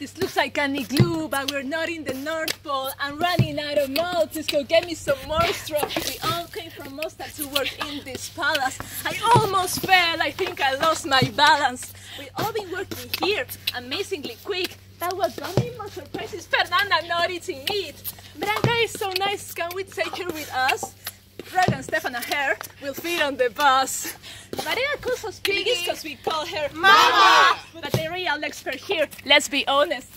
looks like an igloo, but we're not in the North Pole. I'm running out of mouths, so get me some more straw. We all came from Mostar to work in this palace. I almost fell, I think I lost my balance. We've all been working here, amazingly quick. What got me more surprised is Fernanda not eating meat. Branca is so nice, can we take her with us? Rag and Stefan and her will fit on the bus. Maria calls us piggies because we call her Mama! The real expert here, let's be honest.